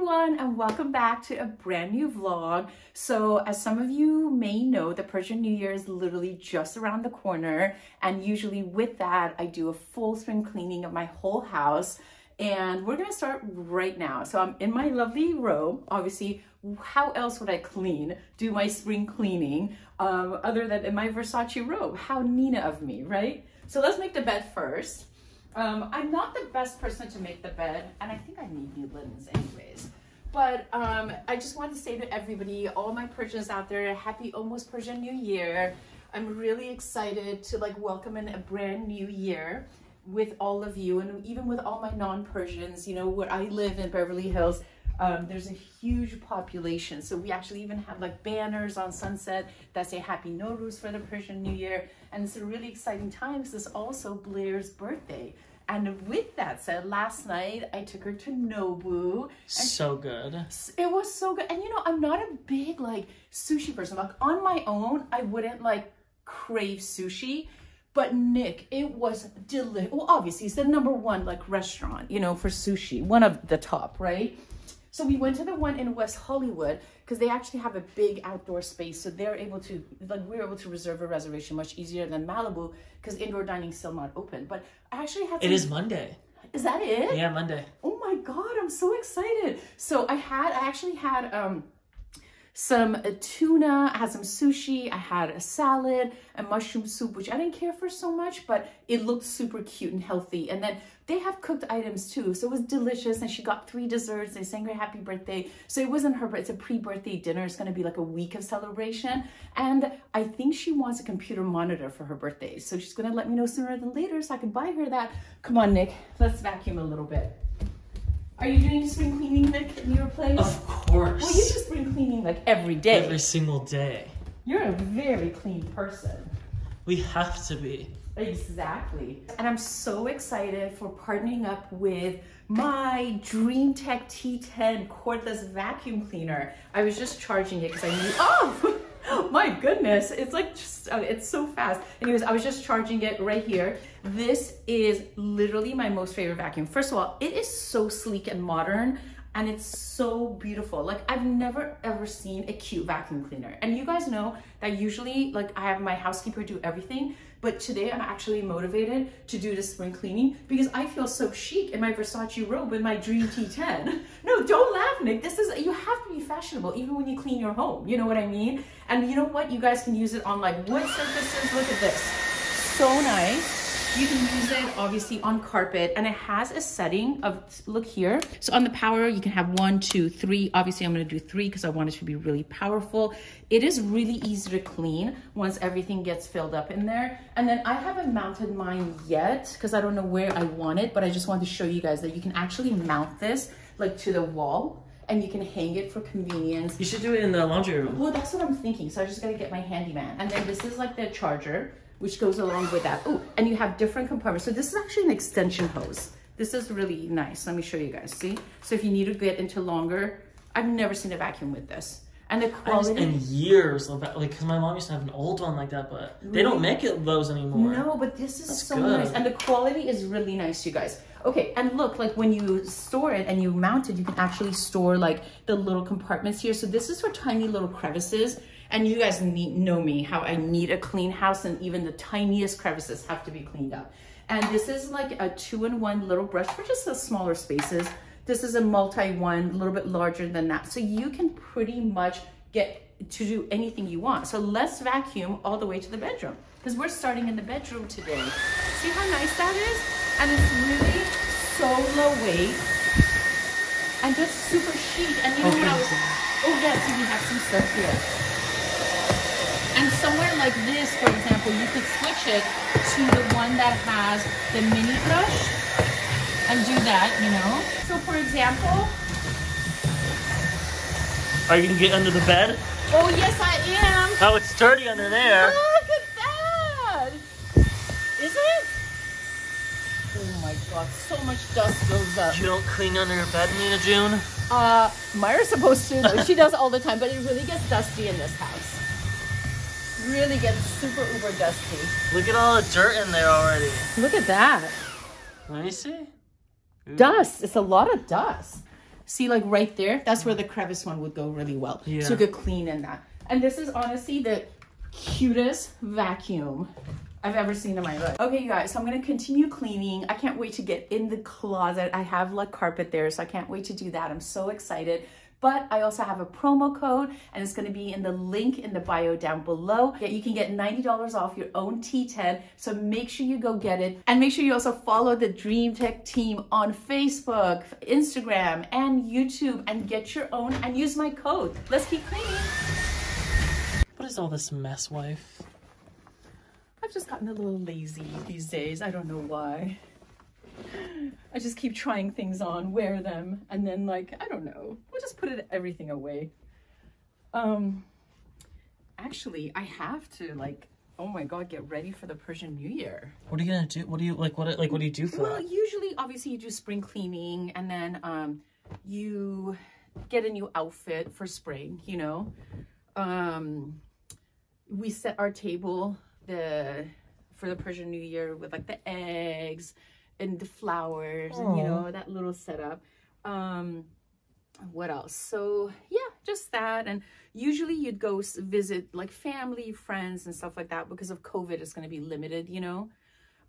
everyone and welcome back to a brand new vlog. So as some of you may know, the Persian New Year is literally just around the corner and usually with that I do a full spring cleaning of my whole house and we're gonna start right now. So I'm in my lovely robe. Obviously, how else would I clean, do my spring cleaning um, other than in my Versace robe? How Nina of me, right? So let's make the bed first. Um, I'm not the best person to make the bed, and I think I need new linens anyways. But um, I just wanted to say to everybody, all my Persians out there, happy almost Persian New Year. I'm really excited to like welcome in a brand new year with all of you and even with all my non-Persians, you know, where I live in Beverly Hills, um, there's a huge population. So we actually even have like banners on Sunset that say Happy Nowruz for the Persian New Year. And it's a really exciting time because it's also Blair's birthday. And with that said, last night I took her to Nobu. So good. It was so good. And you know, I'm not a big like sushi person. Like on my own, I wouldn't like crave sushi. But Nick, it was delicious. Well, obviously, it's the number one like restaurant, you know, for sushi, one of the top, right? So we went to the one in West Hollywood because they actually have a big outdoor space. So they're able to, like, we are able to reserve a reservation much easier than Malibu because indoor dining's still not open. But I actually had. Some... It is Monday. Is that it? Yeah, Monday. Oh my god, I'm so excited. So I had, I actually had um some uh, tuna, I had some sushi, I had a salad, a mushroom soup, which I didn't care for so much, but it looked super cute and healthy. And then they have cooked items too, so it was delicious. And she got three desserts. They sang her happy birthday. So it wasn't her, it's a pre-birthday dinner. It's gonna be like a week of celebration. And I think she wants a computer monitor for her birthday. So she's gonna let me know sooner than later so I can buy her that. Come on, Nick, let's vacuum a little bit. Are you doing spring cleaning, Nick, in your place? Of course. Well, you do spring cleaning like every day. Every single day. You're a very clean person. We have to be. Exactly. And I'm so excited for partnering up with my DreamTech T10 cordless vacuum cleaner. I was just charging it because I knew, oh! my goodness, it's like, just, uh, it's so fast. Anyways, I was just charging it right here. This is literally my most favorite vacuum. First of all, it is so sleek and modern and it's so beautiful. Like I've never ever seen a cute vacuum cleaner. And you guys know that usually like I have my housekeeper do everything, but today I'm actually motivated to do the spring cleaning because I feel so chic in my Versace robe in my Dream T10. no, don't laugh, Nick. This is, you have to be fashionable even when you clean your home. You know what I mean? And you know what? You guys can use it on like wood surfaces. Look at this. So nice. You can use it obviously on carpet and it has a setting of, look here. So on the power, you can have one, two, three. Obviously I'm gonna do three because I want it to be really powerful. It is really easy to clean once everything gets filled up in there. And then I haven't mounted mine yet because I don't know where I want it, but I just wanted to show you guys that you can actually mount this like to the wall and you can hang it for convenience. You should do it in the laundry room. Well, that's what I'm thinking. So I just gotta get my handyman. And then this is like the charger which goes along with that. Oh, and you have different compartments. So this is actually an extension hose. This is really nice. Let me show you guys, see? So if you need to get into longer, I've never seen a vacuum with this. And the quality. I In years, of like, because my mom used to have an old one like that, but they don't make it those anymore. No, but this is That's so good. nice. And the quality is really nice, you guys. Okay, and look, like when you store it and you mount it, you can actually store like the little compartments here. So this is for tiny little crevices and you guys need, know me, how I need a clean house and even the tiniest crevices have to be cleaned up. And this is like a two-in-one little brush for just the smaller spaces. This is a multi-one, a little bit larger than that. So you can pretty much get to do anything you want. So let's vacuum all the way to the bedroom because we're starting in the bedroom today. See how nice that is? And it's really so low weight and just super chic. And you know okay. when I was, oh yes, we have some stuff here. And somewhere like this, for example, you could switch it to the one that has the mini brush and do that, you know? So for example... Are you gonna get under the bed? Oh, yes, I am. Oh, it's dirty under there at that. Is it? Oh my God, so much dust goes up. You don't clean under your bed, Nina joon? Uh, Myra's supposed to. she does all the time, but it really gets dusty in this house really gets super uber dusty. Look at all the dirt in there already. Look at that. Let me see. Ooh. Dust. It's a lot of dust. See, like right there, that's where the crevice one would go really well. Yeah. So you could clean in that. And this is honestly the cutest vacuum I've ever seen in my life. Okay, you guys, so I'm gonna continue cleaning. I can't wait to get in the closet. I have like carpet there, so I can't wait to do that. I'm so excited. But I also have a promo code and it's gonna be in the link in the bio down below. Yeah, you can get $90 off your own T10. So make sure you go get it. And make sure you also follow the Dream Tech team on Facebook, Instagram, and YouTube and get your own and use my code. Let's keep cleaning. What is all this mess, wife? I've just gotten a little lazy these days. I don't know why. I just keep trying things on, wear them, and then like, I don't know. We'll just put it everything away. Um actually I have to like oh my god, get ready for the Persian New Year. What are you gonna do? What do you like? What like what do you do for Well, that? usually obviously you do spring cleaning and then um you get a new outfit for spring, you know. Um we set our table the for the Persian New Year with like the eggs and the flowers and you know that little setup. Um what else? So yeah, just that. And usually you'd go visit like family, friends, and stuff like that because of COVID. It's going to be limited, you know.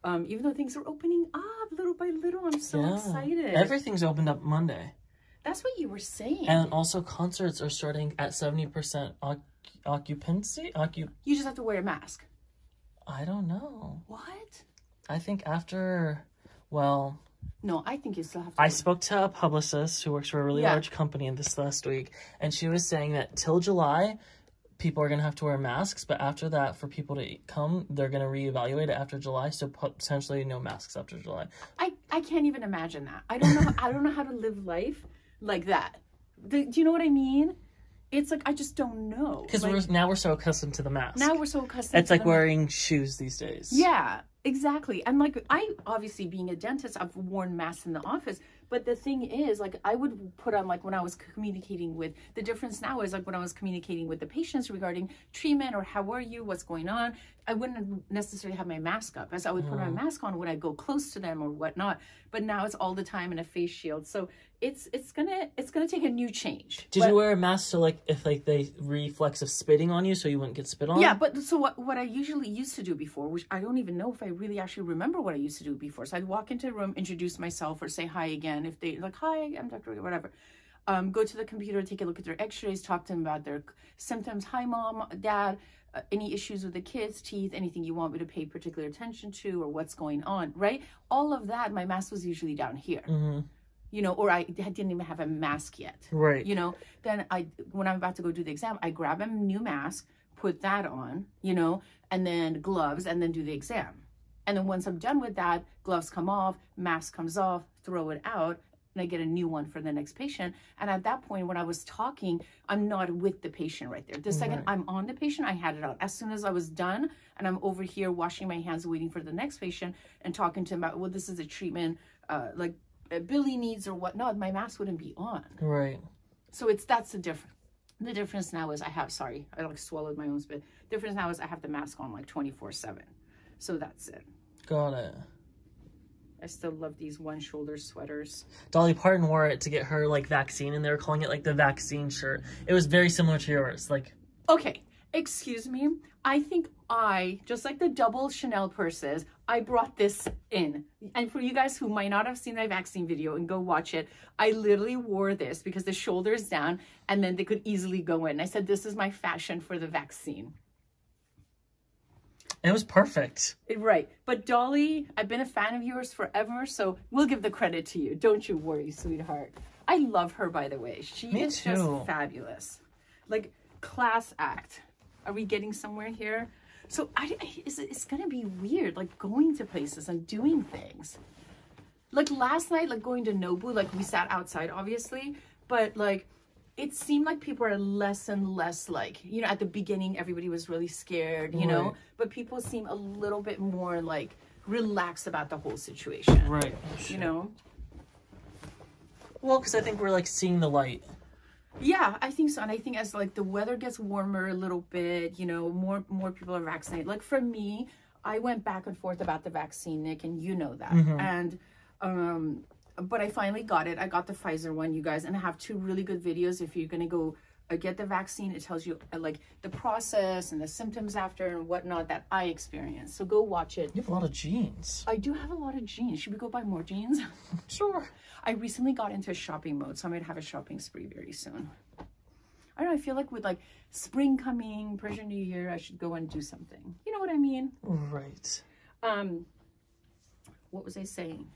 Um, even though things are opening up little by little, I'm so Yeah. excited. Everything's opened up Monday, That's what you were saying. and also concerts are starting at seventy percent occupancy. Occup. you just have to wear a mask. I don't know. What? I think after, well, No, I think you still have to. I spoke to a publicist who works for a really Yeah. large company in this last week, and she was saying that till July, people are gonna have to wear masks, but after that, for people to come, they're gonna reevaluate it after July. So potentially no masks after July. I, I can't even imagine that. I don't know. I don't know how to live life like that. The, do you know what I mean? It's like I just don't know. Because Like, we're now we're so accustomed to the mask. now we're so accustomed. To it's like wearing shoes these days. Yeah, exactly. And like I obviously being a dentist, I've worn masks in the office. But the thing is, like I would put on like when I was communicating with the difference now is like when I was communicating with the patients regarding treatment or how are you, what's going on, I wouldn't necessarily have my mask up as I would put my hmm. mask on when I go close to them or whatnot. But now it's all the time in a face shield. So it's it's gonna it's gonna take a new change. Did But- you wear a mask so like if like they reflex of spitting on you so you wouldn't get spit on? Yeah, but so what, what I usually used to do before, which I don't even know if I really actually remember what I used to do before. So I'd walk into a room, introduce myself, or say hi again. If they like, hi, I'm Dr. whatever. Um, go to the computer, take a look at their x-rays, talk to them about their symptoms. Hi, mom, dad, uh, any issues with the kids, teeth, anything you want me to pay particular attention to or what's going on, right? All of that, my mask was usually down here, hmm you know, or I didn't even have a mask yet Right. you know then i when i'm about to go do the exam i grab a new mask put that on you know and then gloves and then do the exam and then once i'm done with that gloves come off mask comes off throw it out and i get a new one for the next patient and at that point when i was talking i'm not with the patient right there the second Right. i'm on the patient i had it out as soon as i was done and i'm over here washing my hands waiting for the next patient and talking to him about well this is a treatment uh, like uh, billy needs or whatnot my mask wouldn't be on Right. so it's that's the difference. The difference now is I have sorry, I like swallowed my own spit. Difference now is I have the mask on like 24/7. So that's it. Got it. I still love these one shoulder sweaters. Dolly Parton wore it to get her like vaccine, and they were calling it like the vaccine shirt. It was very similar to yours. Like, Okay, excuse me. I think I, just like the double Chanel purses, I brought this in. And for you guys who might not have seen my vaccine video and go watch it, I literally wore this because the shoulders down and then they could easily go in. I said this is my fashion for the vaccine. It was perfect. Eh, right. But Dolly, I've been a fan of yours forever, so we'll give the credit to you. Don't you worry, sweetheart. I love her, by the way. She Me is too. just fabulous. Like, class act. Are we getting somewhere here? So I, I it's, it's gonna be weird, like going to places and doing things. Like last night, like going to Nobu, like we sat outside, obviously, but like it seemed like people are less and less like you know at the beginning everybody was really scared you know but people seem a little bit more like relaxed about the whole situation. Right. you know? Well, because I think we're like seeing the light. yeah i think so and i think as like the weather gets warmer a little bit you know more more people are vaccinated. Like for me i went back and forth about the vaccine nick and you know that. And um but I finally got it. I got the Pfizer one, you guys, and I have two really good videos. If you're gonna go uh, get the vaccine, it tells you uh, like the process and the symptoms after and whatnot that I experienced. So go watch it. You have a lot of jeans. I do have a lot of jeans. Should we go buy more jeans? Sure. I recently got into shopping mode, so I might have a shopping spree very soon. I don't know. I feel like with like spring coming, Persian New Year, I should go and do something. You know what I mean? Right. Um, what was I saying?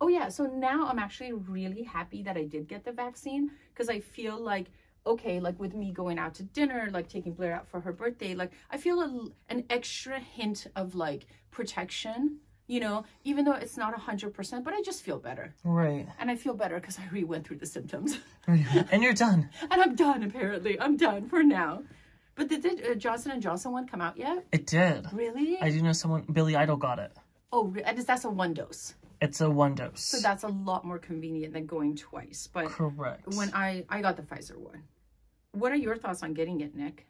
Oh yeah, so now I'm actually really happy that I did get the vaccine because I feel like okay, like with me going out to dinner, like taking Blair out for her birthday, like I feel a, an extra hint of like protection, you know, even though it's not a hundred percent, but I just feel better, Right. and I feel better because I already went through the symptoms, and you're done. and I'm done. Apparently, I'm done for now. But did the uh, Johnson and Johnson one come out yet? It did. Really? I do know someone. Billy Idol got it. oh, and that's a one dose. It's a one dose. So that's a lot more convenient than going twice. But correct. when I I got the Pfizer one, what are your thoughts on getting it, Nick?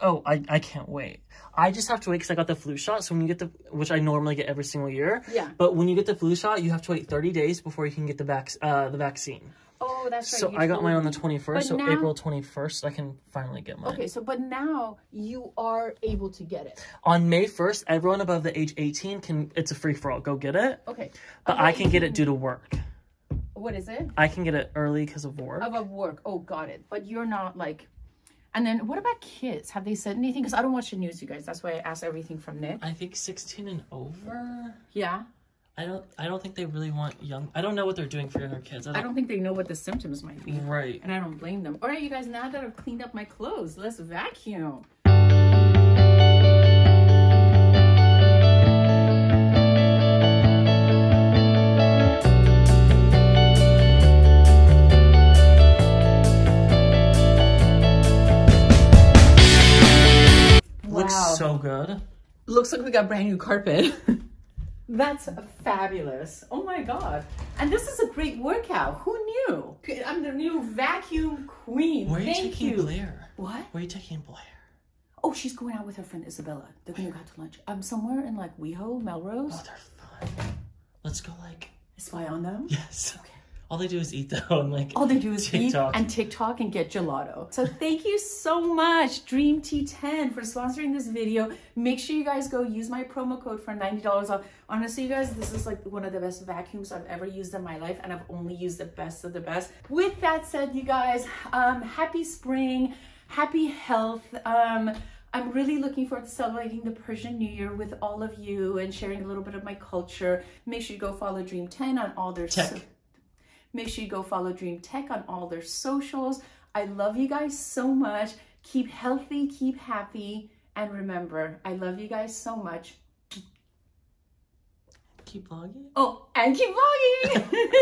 Oh, I, I can't wait. I just have to wait because I got the flu shot. So when you get the, which I normally get every single year. Yeah. But when you get the flu shot, you have to wait 30 days before you can get the vac, uh, the vaccine. Oh, that's right. So you I got mine on the 21st. But so now- April 21st, I can finally get mine. Okay, so but now you are able to get it. On May 1st, everyone above the age 18 can, it's a free for all. Go get it. Okay. But Above I can get it due to work. What is it? I can get it early because of work. Above work. Oh, got it. But you're not like. And then what about kids? Have they said anything? Because I don't watch the news, you guys. That's why I asked everything from Nick. I think 16 and over. Yeah. I don't. I don't think they really want young. I don't know what they're doing for younger kids. I I don't. don't think they know what the symptoms might be. Right. And I don't blame them. All right, you guys, now that I've cleaned up my clothes, let's vacuum. Looks so good. Looks like we got brand new carpet. That's fabulous. Oh my God. And this is a great workout. Who knew? I'm the new vacuum queen. Where are you Thank taking you. Blair? What? Where are you taking Blair? Oh, she's going out with her friend Isabella. They're gonna go out to lunch. Um, somewhere in like WeHo, Melrose. Oh, they're fun. Let's go. Like Spy on them. yes. Okay. All they do is eat though, and like All they do is TikTok. eat and TikTok and get gelato. So thank you so much, Dream T10, for sponsoring this video. Make sure you guys go use my promo code for $90 off. Honestly, you guys, this is like one of the best vacuums I've ever used in my life, and I've only used the best of the best. With that said, you guys, um, happy spring, happy health. Um, I'm really looking forward to celebrating the Persian New Year with all of you and sharing a little bit of my culture. Make sure you go follow Dream 10 on all their Tech. so- Make sure you go follow Dream Tech on all their socials. I love you guys so much. Keep healthy, keep happy, and remember, I love you guys so much. keep vlogging. Oh, and keep vlogging!